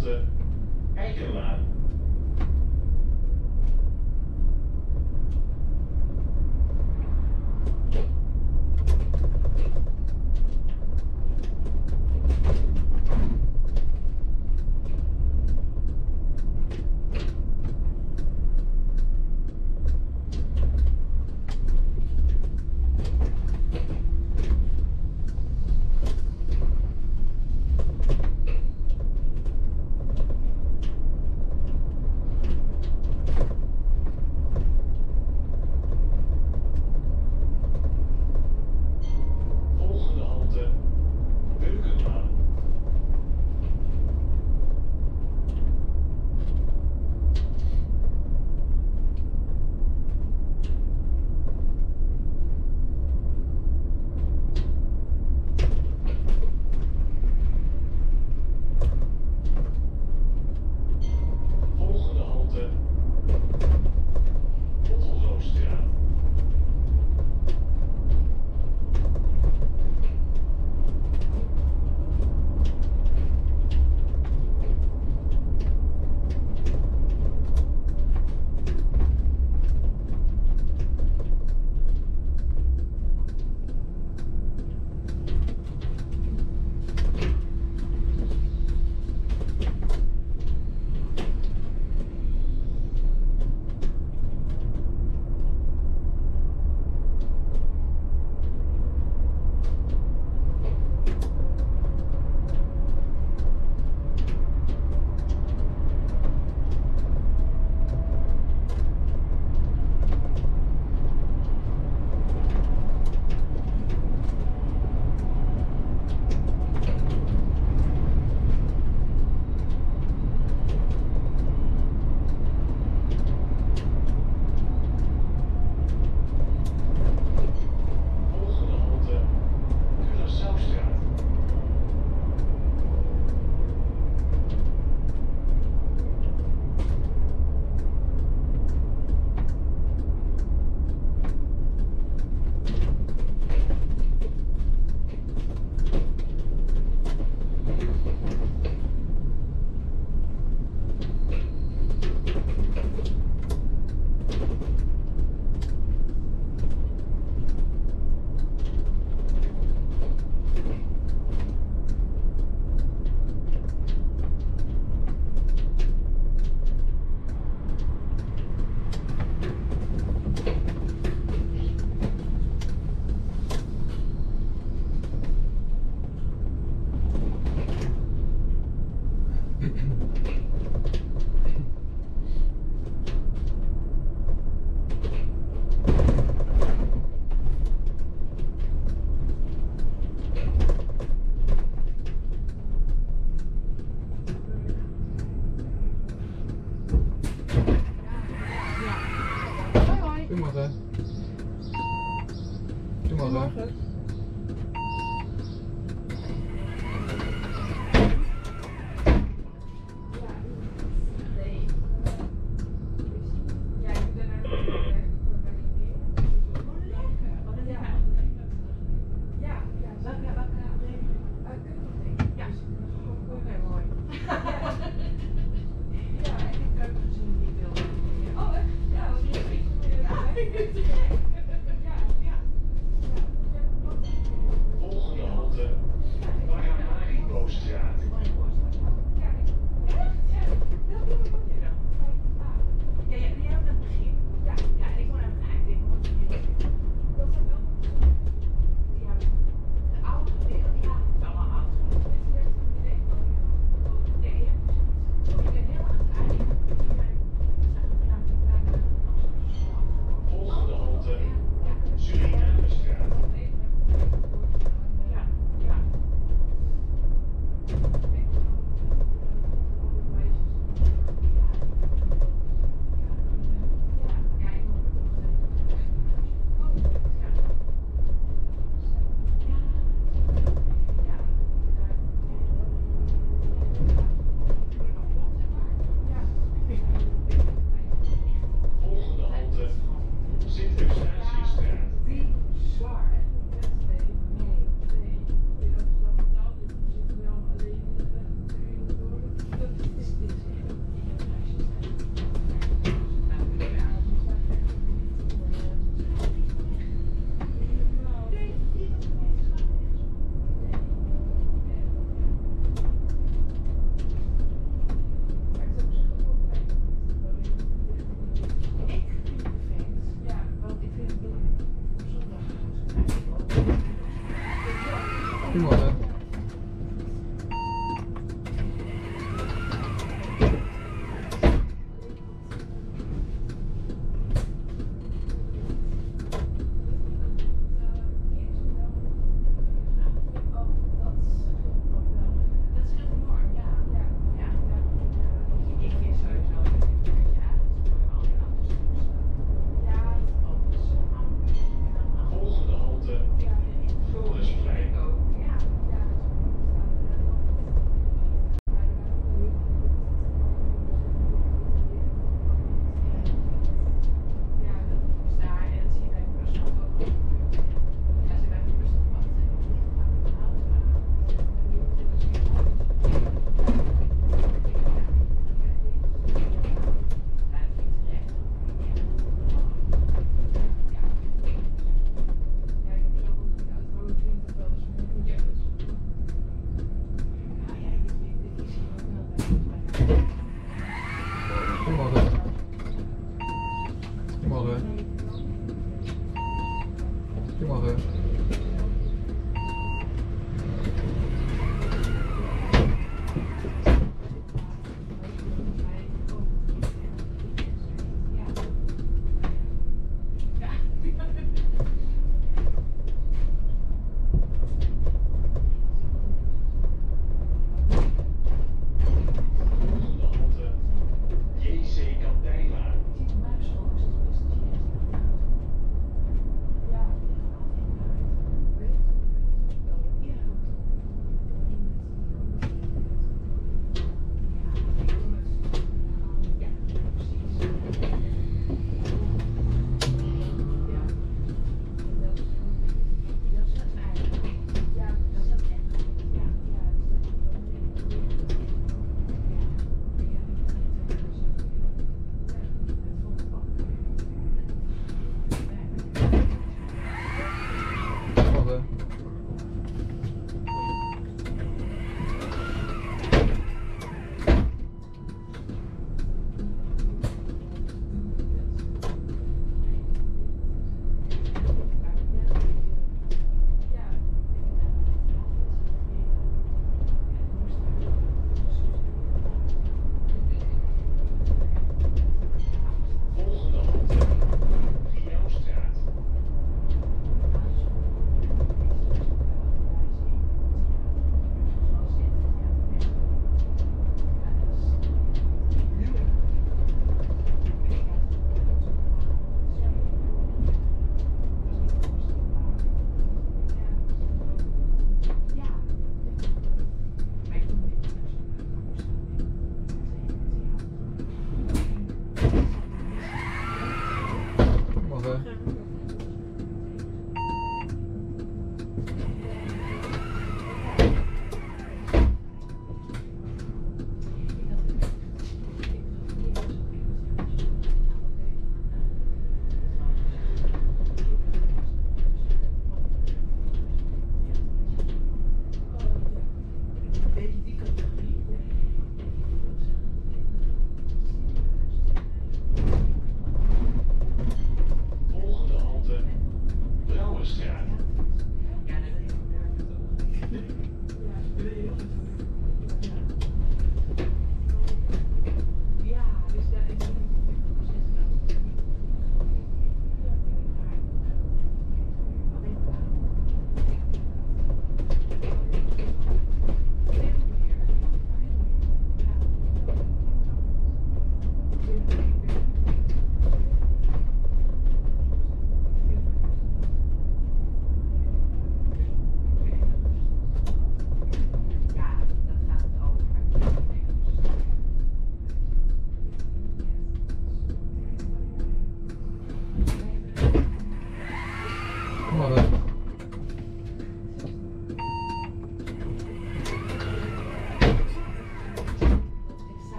de eigen Volgende Vambora. Thank you.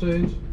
change.